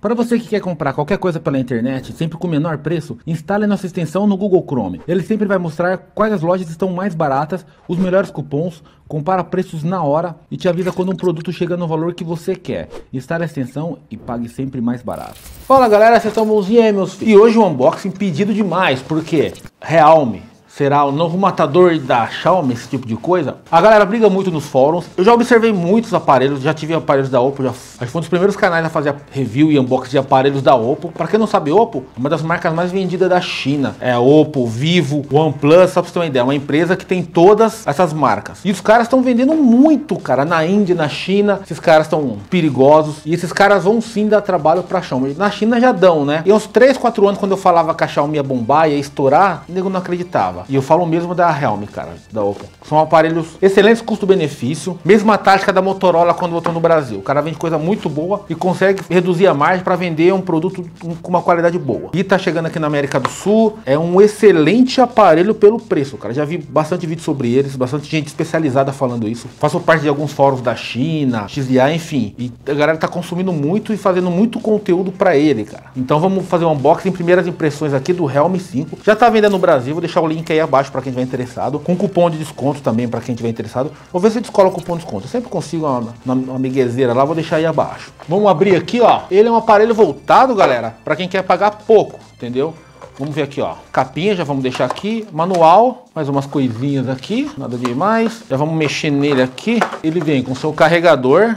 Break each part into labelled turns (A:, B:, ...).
A: Para você que quer comprar qualquer coisa pela internet, sempre com o menor preço, instale nossa extensão no Google Chrome. Ele sempre vai mostrar quais as lojas estão mais baratas, os melhores cupons, compara preços na hora e te avisa quando um produto chega no valor que você quer. Instale a extensão e pague sempre mais barato. Fala galera, vocês estão bonzinhos meus filhos. E hoje um unboxing pedido demais, porque Realme será o novo matador da Xiaomi, esse tipo de coisa. A galera briga muito nos fóruns. Eu já observei muitos aparelhos, já tive aparelhos da Oppo, já acho que foi um dos primeiros canais a fazer review e unboxing de aparelhos da Oppo. Para quem não sabe, Oppo é uma das marcas mais vendidas da China. É a Oppo, Vivo, OnePlus, só pra você ter uma ideia, é uma empresa que tem todas essas marcas. E os caras estão vendendo muito, cara, na Índia, na China. Esses caras estão perigosos e esses caras vão sim dar trabalho pra Xiaomi. Na China já dão, né? E uns 3, 4 anos quando eu falava que a Xiaomi ia bombar, ia estourar, o nego não acreditava. E eu falo mesmo da Realme, cara, da Oppo. São aparelhos excelentes custo-benefício. Mesma tática da Motorola quando voltou no Brasil. O cara vende coisa muito boa e consegue reduzir a margem para vender um produto com uma qualidade boa. E tá chegando aqui na América do Sul. É um excelente aparelho pelo preço, cara. Já vi bastante vídeo sobre eles, bastante gente especializada falando isso. Faço parte de alguns fóruns da China, XDA, enfim. E a galera tá consumindo muito e fazendo muito conteúdo para ele, cara. Então vamos fazer um unboxing, primeiras impressões aqui do Realme 5. Já tá vendendo no Brasil, vou deixar o link aí abaixo para quem estiver interessado, com cupom de desconto também para quem estiver interessado. Vou ver se descola o cupom de desconto. Eu sempre consigo uma, uma, uma miguezeira lá, vou deixar aí abaixo. Vamos abrir aqui, ó. Ele é um aparelho voltado, galera, para quem quer pagar pouco, entendeu? Vamos ver aqui, ó. Capinha, já vamos deixar aqui. Manual, mais umas coisinhas aqui, nada demais. Já vamos mexer nele aqui. Ele vem com seu carregador,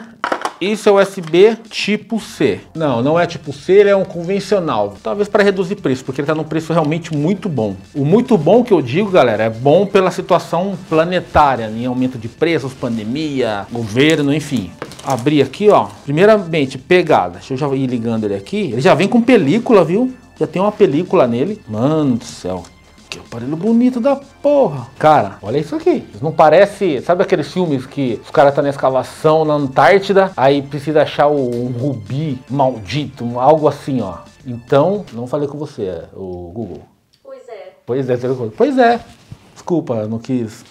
A: isso é USB tipo C. Não, não é tipo C, ele é um convencional. Talvez para reduzir preço, porque ele está num preço realmente muito bom. O muito bom que eu digo, galera, é bom pela situação planetária, em aumento de preços, pandemia, governo, enfim. Abrir aqui, ó. Primeiramente, pegada. Deixa eu já ir ligando ele aqui. Ele já vem com película, viu? Já tem uma película nele. Mano do céu. Aparelho bonito da porra. Cara, olha isso aqui. Não parece. Sabe aqueles filmes que os caras estão tá na escavação na Antártida, aí precisa achar o, um rubi maldito, algo assim, ó. Então, não falei com você, o Google.
B: Pois é.
A: Pois é, pois é. Desculpa, não quis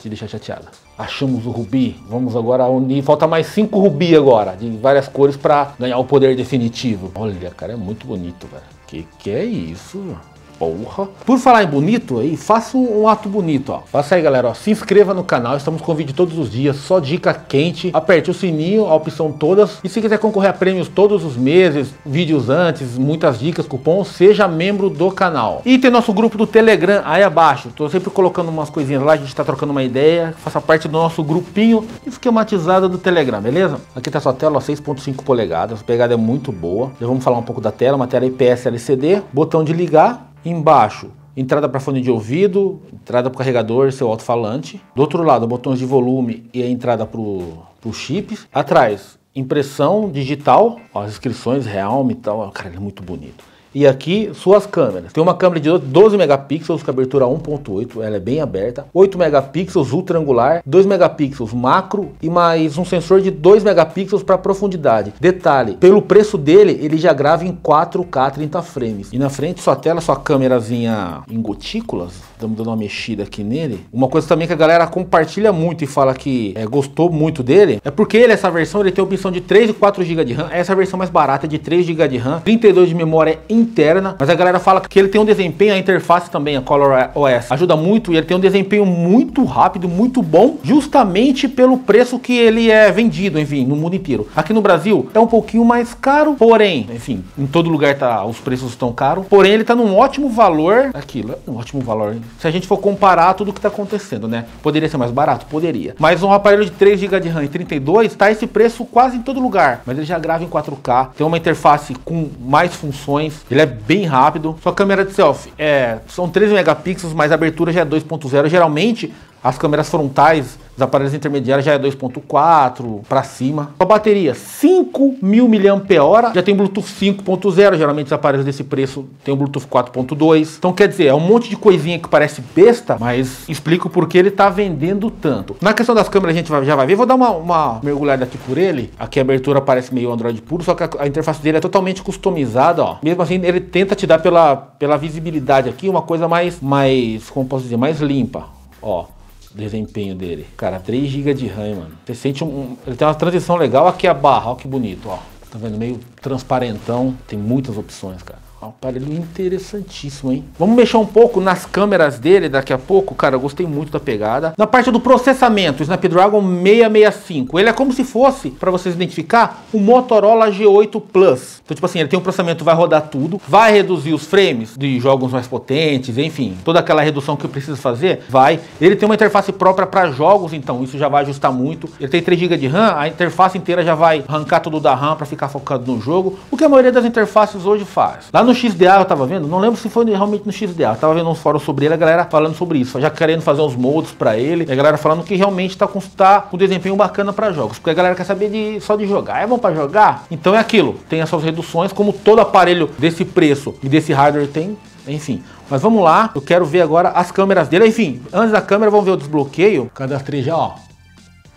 A: te deixar chateada. Achamos o rubi, vamos agora unir. Falta mais cinco rubi agora, de várias cores para ganhar o poder definitivo. Olha, cara, é muito bonito, velho. Que que é isso? Porra. Por falar em bonito aí, faça um, ato bonito, ó. Faça aí, galera, ó. Se inscreva no canal, estamos com vídeo todos os dias, só dica quente. Aperte o sininho, a opção todas. E se quiser concorrer a prêmios todos os meses, vídeos antes, muitas dicas, cupons, seja membro do canal. E tem nosso grupo do Telegram aí abaixo. Tô sempre colocando umas coisinhas lá, a gente tá trocando uma ideia. Faça parte do nosso grupinho esquematizado do Telegram, beleza? Aqui tá sua tela, 6.5 polegadas, a pegada é muito boa. Já vamos falar um pouco da tela, uma tela IPS LCD, botão de ligar Embaixo, entrada para fone de ouvido, entrada para o carregador, seu alto-falante. Do outro lado, botões de volume e a entrada para o chip. Atrás, impressão digital, ó, as inscrições Realme e tal. Cara, ele é muito bonito. E aqui, suas câmeras. Tem uma câmera de 12 megapixels com abertura 1.8, ela é bem aberta. 8 megapixels ultra angular, 2 megapixels macro e mais um sensor de 2 megapixels para profundidade. Detalhe, pelo preço dele, ele já grava em 4K 30 frames. E na frente, sua tela, sua câmerazinha em gotículas, estamos dando uma mexida aqui nele. Uma coisa também que a galera compartilha muito e fala que é, gostou muito dele, é porque ele, essa versão, ele tem opção de 3 e 4 GB de RAM. Essa é versão mais barata de 3 GB de RAM, 32 de memória interna, mas a galera fala que ele tem um desempenho, a interface também, a Color OS, ajuda muito e ele tem um desempenho muito rápido, muito bom, justamente pelo preço que ele é vendido, enfim, no mundo inteiro. Aqui no Brasil é um pouquinho mais caro, porém, enfim, em todo lugar tá, os preços estão caros, porém ele tá num ótimo valor, aquilo, um ótimo valor. Se a gente for comparar tudo que tá acontecendo, né? Poderia ser mais barato? Poderia. Mas um aparelho de 3 GB de RAM e 32 tá esse preço quase em todo lugar, mas ele já grava em 4K, tem uma interface com mais funções, ele é bem rápido. Sua câmera de selfie é, são 13 megapixels, mas a abertura já é 2.0. Geralmente as câmeras frontais dos aparelhos intermediários já é 2.4 para cima. A bateria 5000 mAh, já tem Bluetooth 5.0, geralmente os aparelhos desse preço tem o Bluetooth 4.2. Então quer dizer, é um monte de coisinha que parece besta, mas explico por que ele tá vendendo tanto. Na questão das câmeras a gente já vai ver, vou dar uma, uma mergulhada aqui por ele. Aqui a abertura parece meio Android puro, só que a, a interface dele é totalmente customizada, ó. Mesmo assim, ele tenta te dar pela, pela visibilidade aqui uma coisa mais, mais, como posso dizer, mais limpa, ó desempenho dele. Cara, 3 GB de RAM, mano. Você sente um, Ele tem uma transição legal. Aqui a barra, ó que bonito, ó. Tá vendo? Meio transparentão. Tem muitas opções, cara. Um aparelho interessantíssimo, hein? Vamos mexer um pouco nas câmeras dele daqui a pouco. Cara, eu gostei muito da pegada. Na parte do processamento, Snapdragon 665. Ele é como se fosse, para vocês identificar, o Motorola G8 Plus. Então, tipo assim, ele tem um processamento, vai rodar tudo, vai reduzir os frames de jogos mais potentes, enfim, toda aquela redução que eu preciso fazer, vai. Ele tem uma interface própria para jogos, então isso já vai ajustar muito. Ele tem 3 GB de RAM, a interface inteira já vai arrancar tudo da RAM para ficar focado no jogo, o que a maioria das interfaces hoje faz. Lá no XDA eu tava vendo, não lembro se foi realmente no XDA, eu tava vendo uns fóruns sobre ele, a galera falando sobre isso, já querendo fazer uns moldes para ele, a galera falando que realmente tá com, tá com desempenho bacana para jogos, porque a galera quer saber de, só de jogar. É bom para jogar? Então é aquilo, tem essas reduções, como todo aparelho desse preço e desse hardware tem, enfim. Mas vamos lá, eu quero ver agora as câmeras dele. Enfim, antes da câmera, vamos ver o desbloqueio. Cadastrei já, ó.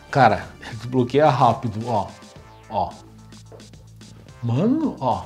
A: Cara, desbloqueia rápido, ó. Ó. Mano, ó.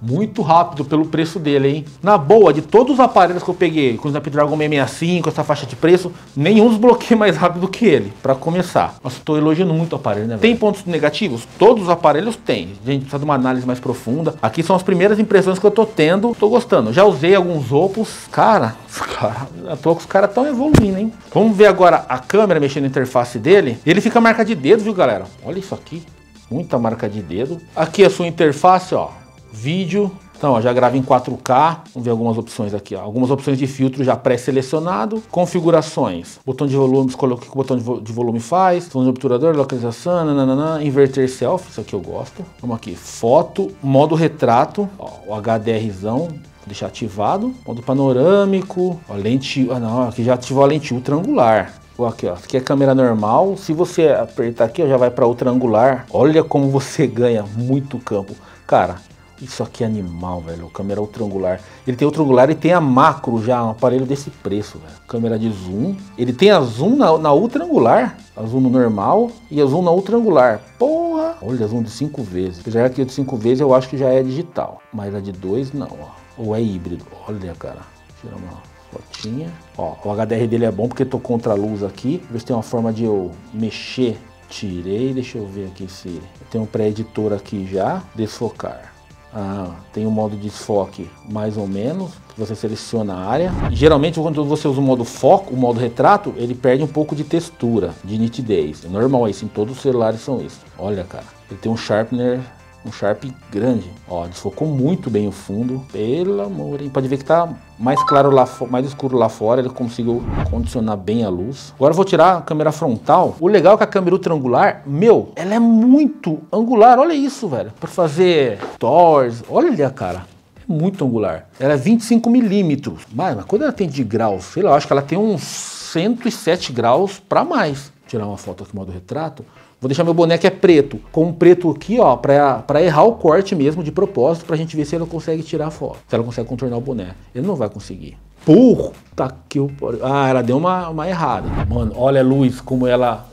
A: Muito rápido pelo preço dele, hein? Na boa, de todos os aparelhos que eu peguei com o Snapdragon 665, essa faixa de preço, nenhum desbloqueia mais rápido que ele, para começar. Mas estou elogiando muito o aparelho, né? Tem pontos negativos? Todos os aparelhos têm. A gente precisa de uma análise mais profunda. Aqui são as primeiras impressões que eu tô tendo. Tô gostando. Já usei alguns opos. Cara, cara a toa que os caras estão evoluindo, hein? Vamos ver agora a câmera mexendo na interface dele. Ele fica marca de dedo, viu, galera? Olha isso aqui. Muita marca de dedo. Aqui a sua interface, ó vídeo. Então, ó, já grava em 4K. Vamos ver algumas opções aqui. Ó. Algumas opções de filtro já pré-selecionado. Configurações. Botão de volume, escolha o que o botão de volume faz. Som de obturador, localização, nananã, inverter selfie. Isso aqui eu gosto. Vamos aqui. Foto, modo retrato. Ó, o HDRzão. Deixar ativado. Modo panorâmico. Ó, lente. Ah, não. Aqui já ativou a lente ultra-angular. Aqui, ó, aqui é câmera normal. Se você apertar aqui, ó, já vai para ultra angular. Olha como você ganha muito campo. Cara, isso aqui é animal, velho. Câmera ultrangular. Ele tem ultrangular e tem a macro já, um aparelho desse preço, velho. Câmera de zoom. Ele tem a zoom na, na ultrangular, a zoom no normal e a zoom na ultrangular. Porra! Olha, zoom de 5 vezes. Apesar que de 5 vezes eu acho que já é digital. Mas a de 2 não, ó. Ou é híbrido. Olha, cara. Tira uma fotinha. Ó, o HDR dele é bom porque tô contra a luz aqui. Ver se tem uma forma de eu mexer. Tirei, deixa eu ver aqui se... Tem um pré-editor aqui já. Desfocar. Ah, tem um modo de desfoque mais ou menos, você seleciona a área. Geralmente quando você usa o modo foco, o modo retrato, ele perde um pouco de textura, de nitidez. É normal isso, em todos os celulares são isso. Olha cara, ele tem um sharpener um Sharp grande. Ó, desfocou muito bem o fundo. Pelo amor, hein? Pode ver que tá mais claro lá, mais escuro lá fora. Ele conseguiu condicionar bem a luz. Agora vou tirar a câmera frontal. O legal é que a câmera triangular, meu, ela é muito angular. Olha isso, velho. Para fazer stories. Olha, cara é muito angular. Ela é 25 milímetros. Mas, mas quando ela tem de graus, sei lá, acho que ela tem uns 107 graus para mais. Tirar uma foto aqui modo retrato. Vou deixar meu boné que é preto, com um preto aqui, ó, pra, pra errar o corte mesmo, de propósito, pra gente ver se ela consegue tirar a foto. Se ela consegue contornar o boné. Ele não vai conseguir. Puta que o... Ah, ela deu uma, uma errada. Mano, olha a luz, como ela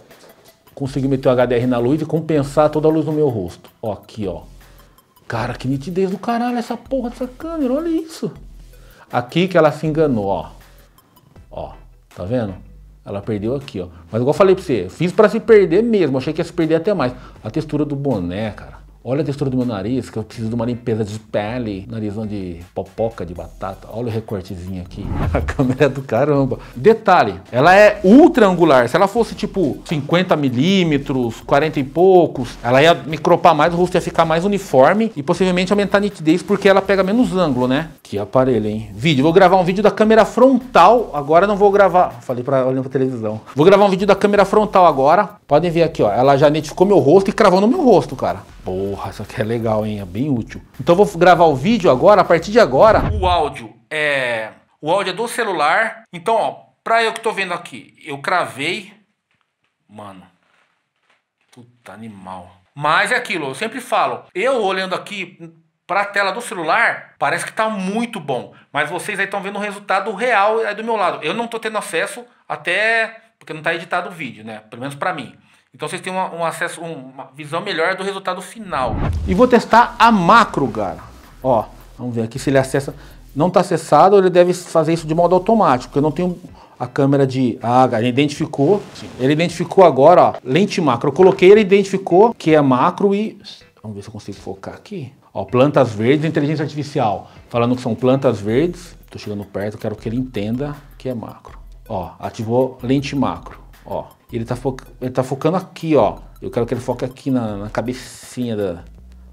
A: conseguiu meter o HDR na luz e compensar toda a luz no meu rosto. Ó, aqui, ó. Cara, que nitidez do caralho essa porra dessa câmera, olha isso. Aqui que ela se enganou, ó. Ó, tá vendo? Ela perdeu aqui, ó. Mas igual eu falei pra você, fiz para se perder mesmo. Achei que ia se perder até mais. A textura do boné, cara. Olha a textura do meu nariz, que eu preciso de uma limpeza de pele, narizão de popoca, de batata. Olha o recortezinho aqui. A câmera é do caramba. Detalhe, ula é ultra angular. Se ela fosse tipo 50 milímetros, 40 e poucos, ela ia me cropar mais, o rosto ia ficar mais uniforme e possivelmente aumentar a nitidez porque ela pega menos ângulo, né? Que aparelho, hein? Vídeo, vou gravar um vídeo da câmera frontal. Agora não vou gravar. Falei para olhando pra televisão. Vou gravar um vídeo da câmera frontal agora. Podem ver aqui, ó. Ela já identificou meu rosto e cravou no meu rosto, cara. Porra, isso aqui é legal, hein? É bem útil. Então vou gravar o vídeo agora, a partir de agora. O áudio é... O áudio é do celular. Então, ó, pra eu que tô vendo aqui, eu cravei. Mano. Puta animal. Mas é aquilo, eu sempre falo. Eu olhando aqui pra tela do celular, parece que tá muito bom. Mas vocês aí estão vendo o resultado real aí do meu lado. Eu não tô tendo acesso até... Porque não tá editado o vídeo, né? Pelo menos pra mim. Então vocês têm uma, um acesso, uma visão melhor do resultado final. E vou testar a macro, cara. Ó, vamos ver aqui se ele acessa. Não está acessado, ele deve fazer isso de modo automático. Eu não tenho a câmera de. Ah, ele identificou. Ele identificou agora, ó, lente macro. Eu coloquei, ele identificou que é macro e. Vamos ver se eu consigo focar aqui. Ó, plantas verdes, inteligência artificial. Falando que são plantas verdes. Tô chegando perto, quero que ele entenda que é macro. Ó, ativou lente macro. Ó, ele tá, foca... ele tá focando aqui, ó. Eu quero que ele foque aqui na, na cabecinha da,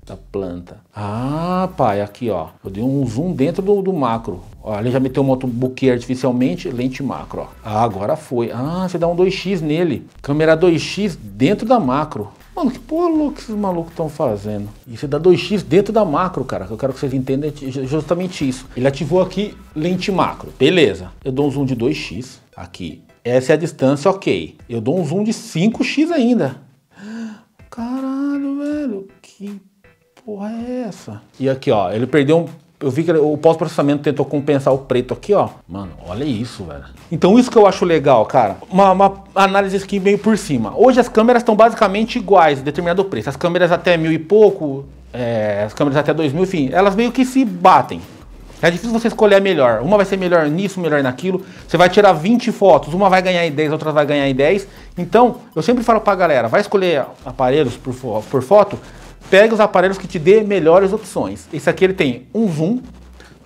A: da planta. Ah, pai, aqui, ó. Eu dei um zoom dentro do, do macro. Ó, ele já meteu um outro buquê artificialmente, lente macro, ó. Ah, agora foi. Ah, você dá um 2x nele. Câmera 2x dentro da macro. Mano, que porra louca esses malucos estão fazendo? E você dá 2x dentro da macro, cara. Eu quero que vocês entendam justamente isso. Ele ativou aqui lente macro. Beleza. Eu dou um zoom de 2x aqui. Essa é a distância, ok. Eu dou um zoom de 5x ainda. Caralho, velho. Que porra é essa? E aqui, ó. Ele perdeu um eu vi que o pós-processamento tentou compensar o preto aqui, ó. Mano, olha isso, velho. Então isso que eu acho legal, cara. Uma, uma análise aqui meio por cima. Hoje as câmeras estão basicamente iguais, determinado preço. As câmeras até mil e pouco, é, as câmeras até dois mil, enfim, elas meio que se batem. É difícil você escolher a melhor. Uma vai ser melhor nisso, melhor naquilo. Você vai tirar 20 fotos, uma vai ganhar em 10, outra vai ganhar em 10. Então, eu sempre falo pra galera, vai escolher aparelhos por, por foto, Pega os aparelhos que te dê melhores opções. Esse aqui ele tem um zoom,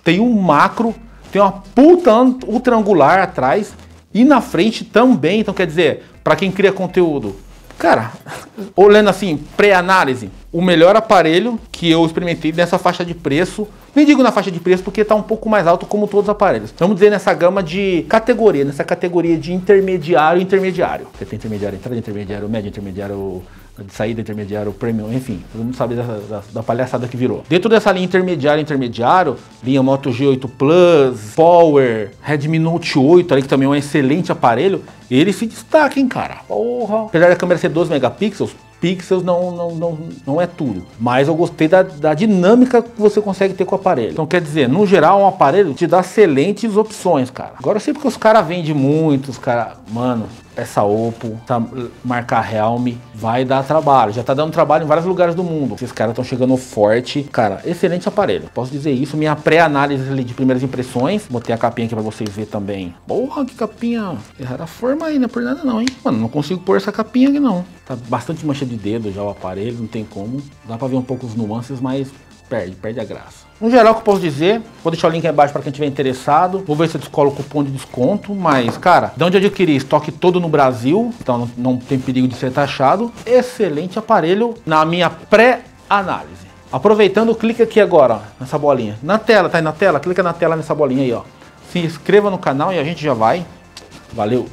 A: tem um macro, tem uma puta ultra angular atrás e na frente também. Então quer dizer, para quem cria conteúdo, cara, olhando assim, pré-análise, o melhor aparelho que eu experimentei nessa faixa de preço. Nem digo na faixa de preço porque está um pouco mais alto como todos os aparelhos. Vamos dizer nessa gama de categoria, nessa categoria de intermediário intermediário. Você tem intermediário, entrada intermediário, médio intermediário, de saída intermediário, premium, enfim, todo mundo sabe da, da, da, palhaçada que virou. Dentro dessa linha intermediário, intermediário, linha Moto G8 Plus, Power, Redmi Note 8, ali, que também é um excelente aparelho, ele se destaca, hein, cara. Porra. Apesar da câmera ser 12 megapixels, pixels não, não, não, não é tudo. Mas eu gostei da, da dinâmica que você consegue ter com o aparelho. Então quer dizer, no geral, um aparelho te dá excelentes opções, cara. Agora eu sei porque os caras vendem muito, os caras, mano, essa Oppo, essa marca Realme, vai dar trabalho. Já tá dando trabalho em vários lugares do mundo. Esses caras estão chegando forte. Cara, excelente aparelho. Posso dizer isso. Minha pré-análise de primeiras impressões. Botei a capinha aqui pra vocês verem também. Porra, que capinha. Errar a forma aí, não é por nada não, hein? Mano, não consigo pôr essa capinha aqui não. Tá bastante mancha de dedo já o aparelho, não tem como. Dá pra ver um pouco os nuances, mas perde, perde a graça. No geral, o que eu posso dizer, vou deixar o link aí embaixo para quem estiver interessado. Vou ver se eu descolo o cupom de desconto, mas, cara, de onde adquirir estoque todo no Brasil, então não, não tem perigo de ser taxado. Excelente aparelho na minha pré-análise. Aproveitando, clica aqui agora, ó, nessa bolinha. Na tela, tá aí na tela? Clica na tela nessa bolinha aí, ó. Se inscreva no canal e a gente já vai. Valeu!